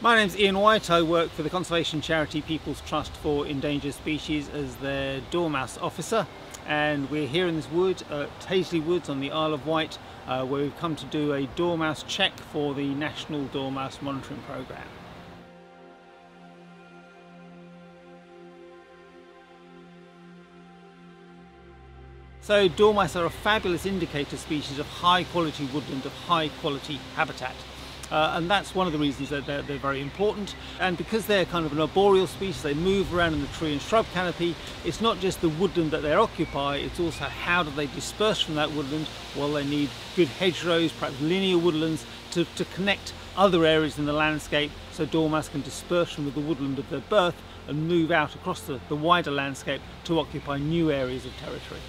My name's Ian White. I work for the conservation charity People's Trust for Endangered Species as their Dormouse officer and we're here in this wood at Hazley Woods on the Isle of Wight uh, where we've come to do a dormouse check for the National Dormouse Monitoring Programme. So dormice are a fabulous indicator species of high quality woodland, of high quality habitat. Uh, and that's one of the reasons that they're, they're, very important. And because they're kind of an arboreal species, they move around in the tree and shrub canopy, it's not just the woodland that they occupy, it's also how do they disperse from that woodland? Well, they need good hedgerows, perhaps linear woodlands, to, to connect other areas in the landscape so dormice can disperse from the woodland of their birth and move out across the, the wider landscape to occupy new areas of territory.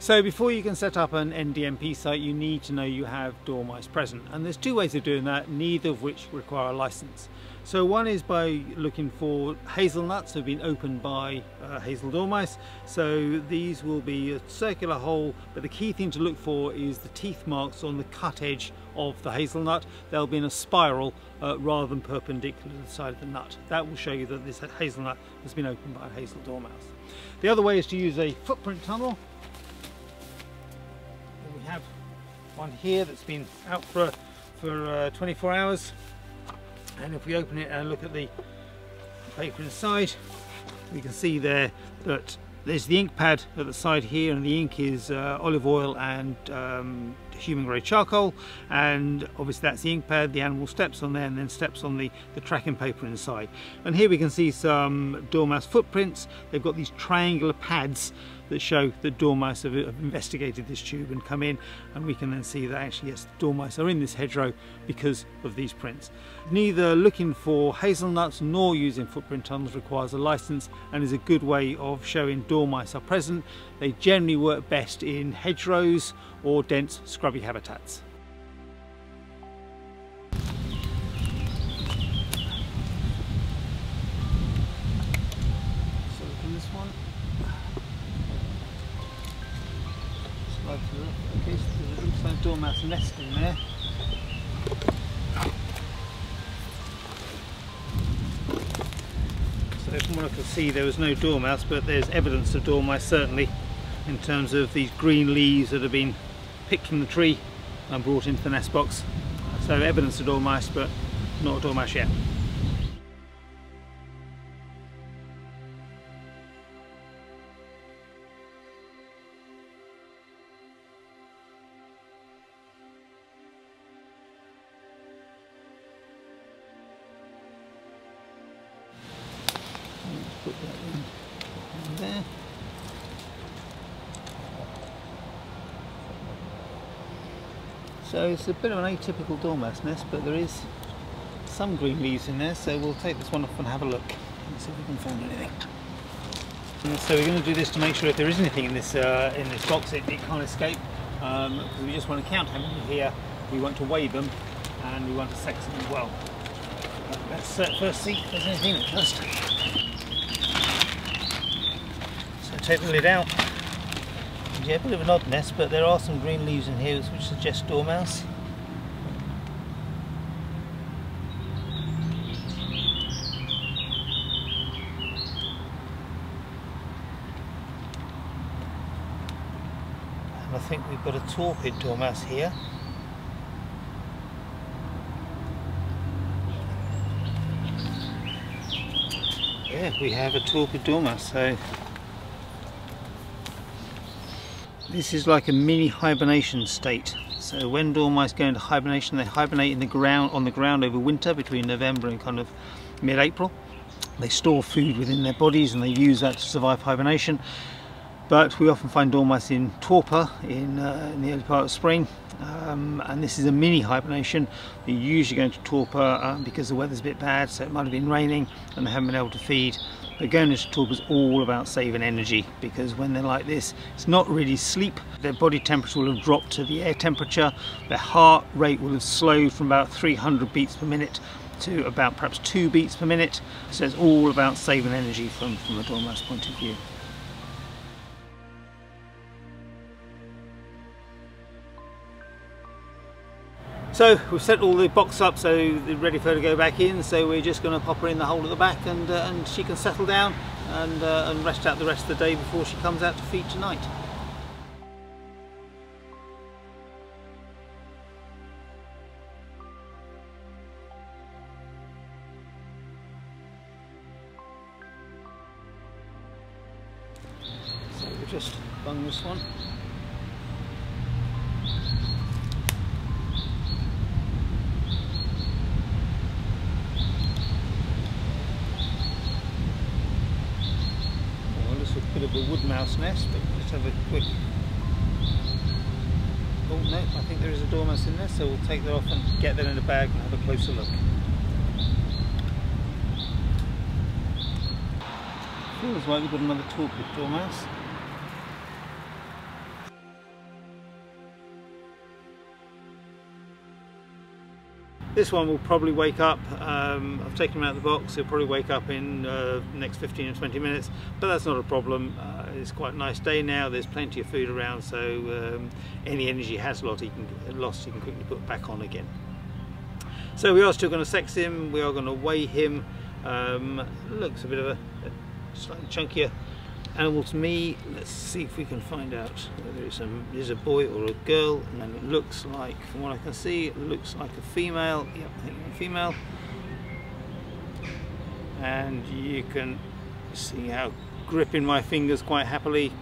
So before you can set up an NDMP site you need to know you have dormice present and there's two ways of doing that neither of which require a license. So one is by looking for hazelnuts that have been opened by uh, hazel dormice so these will be a circular hole but the key thing to look for is the teeth marks on the cut edge of the hazelnut they'll be in a spiral uh, rather than perpendicular to the side of the nut. That will show you that this hazelnut has been opened by a hazel dormouse. The other way is to use a footprint tunnel have one here that's been out for, for uh, 24 hours. And if we open it and look at the paper inside we can see there that there's the ink pad at the side here and the ink is uh, olive oil and um, human grade charcoal. And obviously that's the ink pad the animal steps on there and then steps on the the tracking paper inside. And here we can see some dormouse footprints. They've got these triangular pads that show that dormice have, have, investigated this tube and come in and we can then see that actually yes dormice are in this hedgerow because of these prints. Neither looking for hazelnuts nor using footprint tunnels requires a license and is a good way of showing dormice are present. They generally work best in hedgerows or dense scrubby habitats. Okay, so there looks like dormouse nest in there. So from what I can see there was no dormouse but there's evidence of dormice certainly in terms of these green leaves that have been picked from the tree and brought into the nest box. So evidence of dormice but not a dormouse yet. Put that in there. So it's a bit of an atypical dormouse nest, but there is some green leaves in there, so we'll take this one off and have a look and see if we can find anything. So we're going to do this to make sure if there is anything in this uh, in this box, it, it can't escape. Um, we just want to count how many here. We want to weigh them, and we want to sex them as well. Let's uh, first see if there's anything take the lid out. Yeah, a bit of an odd nest, but there are some green leaves in here which suggest dormouse. And I think we've got a torpid dormouse here. Yeah, we have a torpid dormouse, so This is like a mini hibernation state. So when dormice go into hibernation, they hibernate in the ground on the ground over winter between November and kind of mid-April. They store food within their bodies and they use that to survive hibernation. But we often find dormice in torpor in, uh, in the early part of spring. Um, and this is a mini hibernation. They're usually going to torpor um, because the weather's a bit bad, so it might have been raining and they haven't been able to feed. But going into torpor is all about saving energy because when they're like this, it's not really sleep. Their body temperature will have dropped to the air temperature. Their heart rate will have slowed from about 300 beats per minute to about perhaps two beats per minute. So it's all about saving energy from, from a dormouse point of view. So we've set all the box up so they're ready for her to go back in. So we're just going to pop her in the hole at the back and, uh, and she can settle down and, uh, and rest out the rest of the day before she comes out to feed tonight. So we'll just bung this one. Well, this is a bit nest, but let's have a quick. Oh no, I think there is a dormouse in there, so we'll take that off and get that in a bag and have a closer look. Feels like we've got another torpid dormouse. This one will probably wake up, um, I've taken him out of the box, he'll probably wake up in uh, next 15 or 20 minutes, but that's not a problem. Uh, it's quite a nice day now, there's plenty of food around, so um, any energy has lost he, can, lost, he can quickly put back on again. So we are still going to sex him, we are going to weigh him, um, looks a bit of a, a slightly chunkier animal to me. Let's see if we can find out whether it's a, is a boy or a girl. And it looks like, from what I can see, it looks like a female. Yep, a female. And you can see how gripping my fingers quite happily.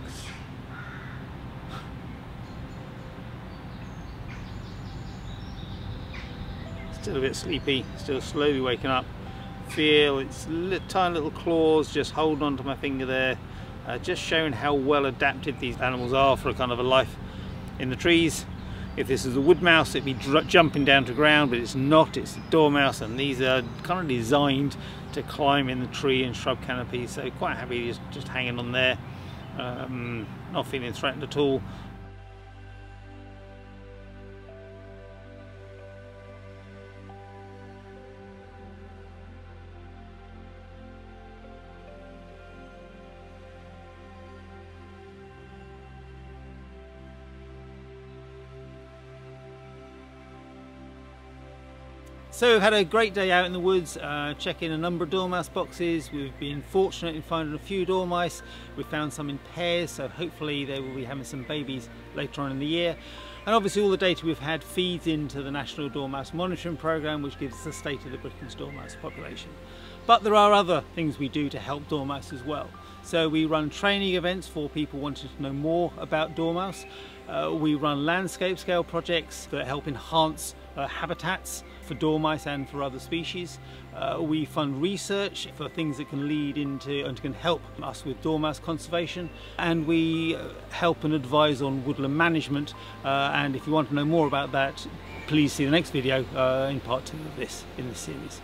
Still a bit sleepy, still slowly waking up. Feel its tiny little claws just holding onto my finger there uh, just showing how well adapted these animals are for a kind of a life in the trees. If this is a wood mouse, it'd be jumping down to ground, but it's not, it's a dormouse, and these are kind of designed to climb in the tree and shrub canopy, so quite happy just, just hanging on there, um, not feeling threatened at all. So we've had a great day out in the woods, uh, checking a number of dormouse boxes. We've been fortunate in finding a few dormice. We found some in pairs, so hopefully they will be having some babies later on in the year. And obviously all the data we've had feeds into the National Dormouse Monitoring Programme, which gives us the state of the Britain's dormouse population. But there are other things we do to help dormouse as well. So we run training events for people wanting to know more about dormouse. Uh, we run landscape scale projects that help enhance uh, habitats for dormice and for other species. Uh, we fund research for things that can lead into and can help us with dormouse conservation and we uh, help and advise on woodland management uh, and if you want to know more about that please see the next video uh, in part two of this in this series.